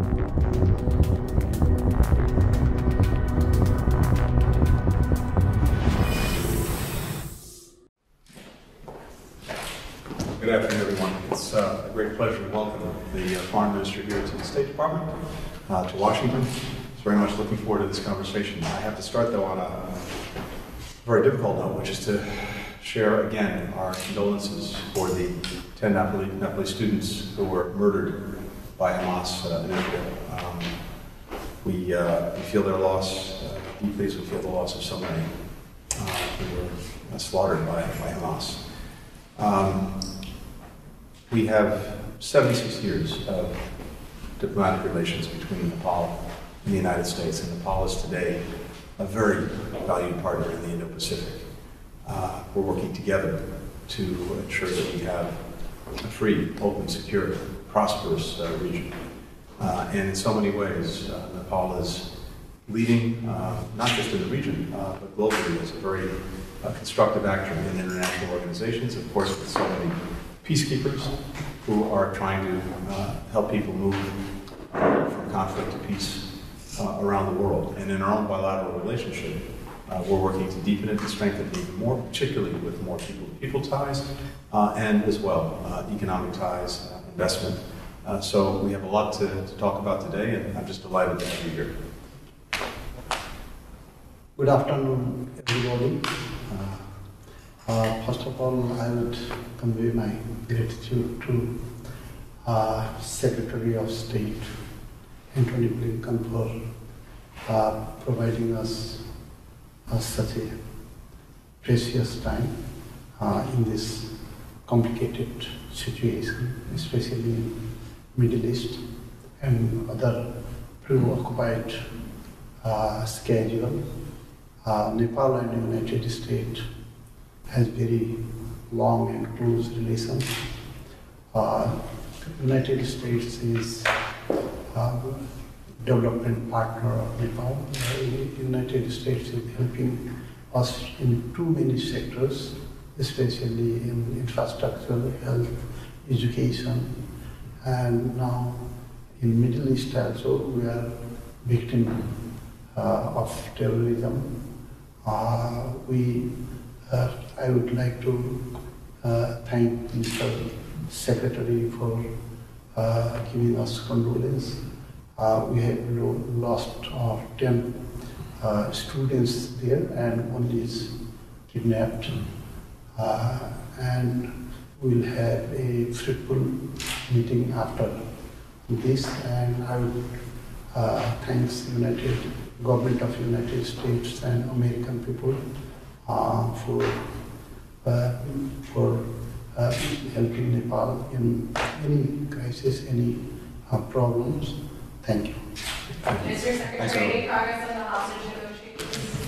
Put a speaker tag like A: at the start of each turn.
A: Good afternoon, everyone. It's uh, a great pleasure to welcome the uh, Foreign Minister here to the State Department, uh, to Washington. It's very much looking forward to this conversation. I have to start, though, on a very difficult note, which is to share again our condolences for the 10 Nepali, Nepali students who were murdered by Hamas in Israel. Um, we, uh, we feel their loss uh, deeply as we feel the loss of so many uh, who were uh, slaughtered by, by Hamas. Um, we have 76 years of diplomatic relations between Nepal and the United States, and Nepal is today a very valued partner in the Indo-Pacific. Uh, we're working together to ensure that we have a free, open, secure, prosperous uh, region. Uh, and in so many ways, uh, Nepal is leading, uh, not just in the region, uh, but globally as a very constructive actor in international organizations, of course, with so many peacekeepers who are trying to help people move from conflict to peace around the world. And in our own bilateral relationship, uh, we're working to deepen it and strengthen it even more, particularly with more people-to-people ties, uh, and as well uh, economic ties, uh, investment. Uh, so we have a lot to, to talk about today, and I'm just delighted to have you here.
B: Good afternoon, everybody. Uh, first of all, I would convey my gratitude to Secretary of State Antony Blinken for providing us such a precious time uh, in this complicated situation, especially in Middle East and other preoccupied uh, schedule. Uh, Nepal and United States has very long and close relations. Uh, United States is uh, development partner of Nepal. Uh, United States is helping us in too many sectors, especially in infrastructure, health, education, and now in Middle East also we are victim uh, of terrorism. Uh, we, uh, I would like to uh, thank Mr. Secretary for uh, giving us condolence. Uh, we have lo- lost uh, 10 uh, students there and one is kidnapped. Uh, and we'll have a fruitful meeting after this and I would uh, thanks United government of United States and American people uh, for uh, for helping Nepal in any crisis, any problems. Thank you.
C: Mr. Secretary, any progress on the hostage negotiations?